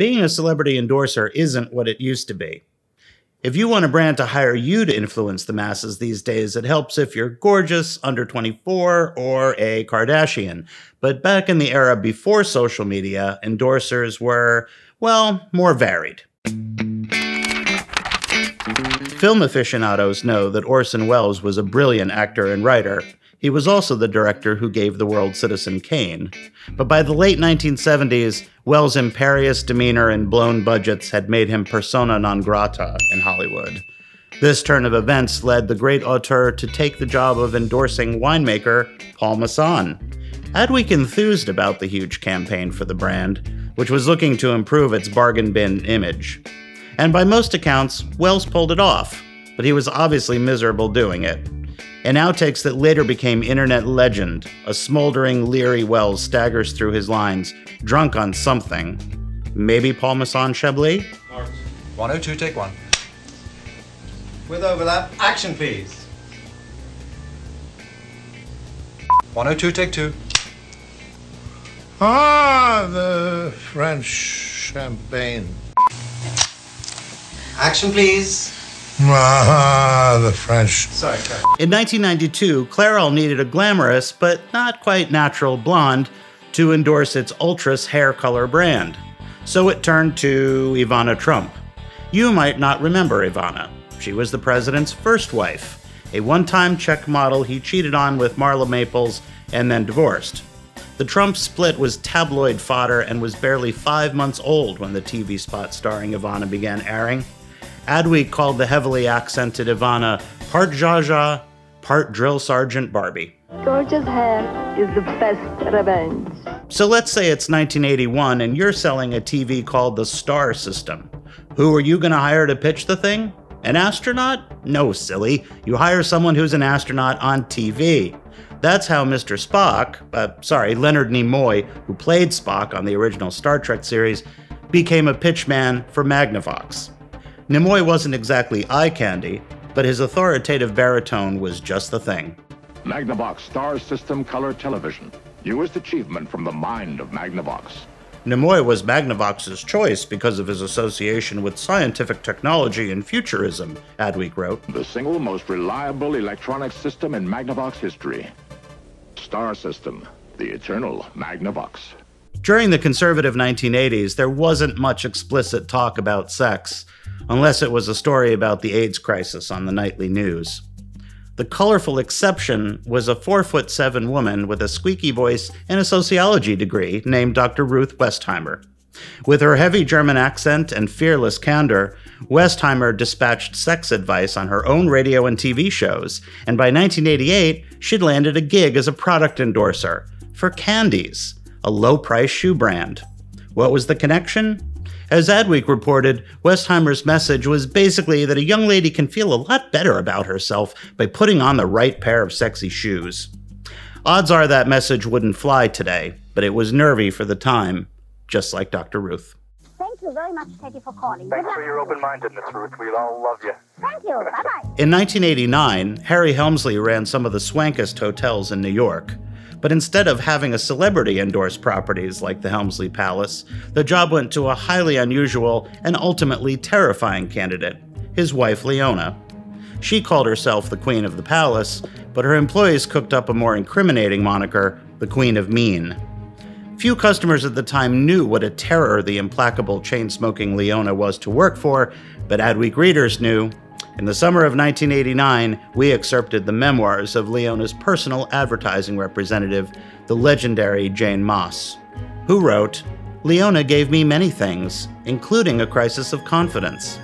being a celebrity endorser isn't what it used to be. If you want a brand to hire you to influence the masses these days, it helps if you're gorgeous, under 24, or a Kardashian. But back in the era before social media, endorsers were, well, more varied. Film aficionados know that Orson Welles was a brilliant actor and writer. He was also the director who gave the world Citizen Kane. But by the late 1970s, Welles' imperious demeanor and blown budgets had made him persona non grata in Hollywood. This turn of events led the great auteur to take the job of endorsing winemaker Paul Masson. Adweek enthused about the huge campaign for the brand, which was looking to improve its bargain bin image. And by most accounts, Welles pulled it off, but he was obviously miserable doing it. In outtakes that later became internet legend, a smoldering, Leary Welles staggers through his lines, drunk on something. Maybe Paul Masson Chablis? 102, take one. With overlap, action please. 102, take two. Ah, the French champagne. Action please. Ah, the French. Sorry, sorry. In 1992, Clairol needed a glamorous, but not quite natural blonde to endorse its Ultress hair color brand. So it turned to Ivana Trump. You might not remember Ivana. She was the president's first wife, a one time Czech model he cheated on with Marla Maples and then divorced. The Trump split was tabloid fodder and was barely five months old when the TV spot starring Ivana began airing. Adweek called the heavily accented Ivana part Zsa Zsa, part drill sergeant Barbie. Gorgeous hair is the best revenge. So let's say it's 1981 and you're selling a TV called the Star System. Who are you going to hire to pitch the thing? An astronaut? No, silly. You hire someone who's an astronaut on TV. That's how Mr. Spock, uh, sorry, Leonard Nimoy, who played Spock on the original Star Trek series, became a pitchman for Magnavox. Nimoy wasn't exactly eye candy, but his authoritative baritone was just the thing. Magnavox Star System Color Television. Newest achievement from the mind of Magnavox. Nimoy was Magnavox's choice because of his association with scientific technology and futurism, Adweek wrote. The single most reliable electronic system in Magnavox history. Star System, the eternal Magnavox. During the conservative 1980s, there wasn't much explicit talk about sex, unless it was a story about the AIDS crisis on the nightly news. The colorful exception was a four foot seven woman with a squeaky voice and a sociology degree named Dr. Ruth Westheimer. With her heavy German accent and fearless candor, Westheimer dispatched sex advice on her own radio and TV shows, and by 1988, she'd landed a gig as a product endorser for Candie's, a low price shoe brand. What was the connection? As Adweek reported, Westheimer's message was basically that a young lady can feel a lot better about herself by putting on the right pair of sexy shoes. Odds are that message wouldn't fly today, but it was nervy for the time, just like Dr. Ruth. Thank you very much, Teddy, for calling. Thanks Good luck. for your open-mindedness, Ruth. We'll all love you. Thank you. Bye-bye. In 1989, Harry Helmsley ran some of the swankest hotels in New York. But instead of having a celebrity endorse properties like the Helmsley Palace, the job went to a highly unusual and ultimately terrifying candidate, his wife Leona. She called herself the Queen of the Palace, but her employees cooked up a more incriminating moniker, the Queen of Mean. Few customers at the time knew what a terror the implacable chain smoking Leona was to work for, but Adweek readers knew. In the summer of 1989, we excerpted the memoirs of Leona's personal advertising representative, the legendary Jane Maas, who wrote Leona gave me many things, including a crisis of confidence.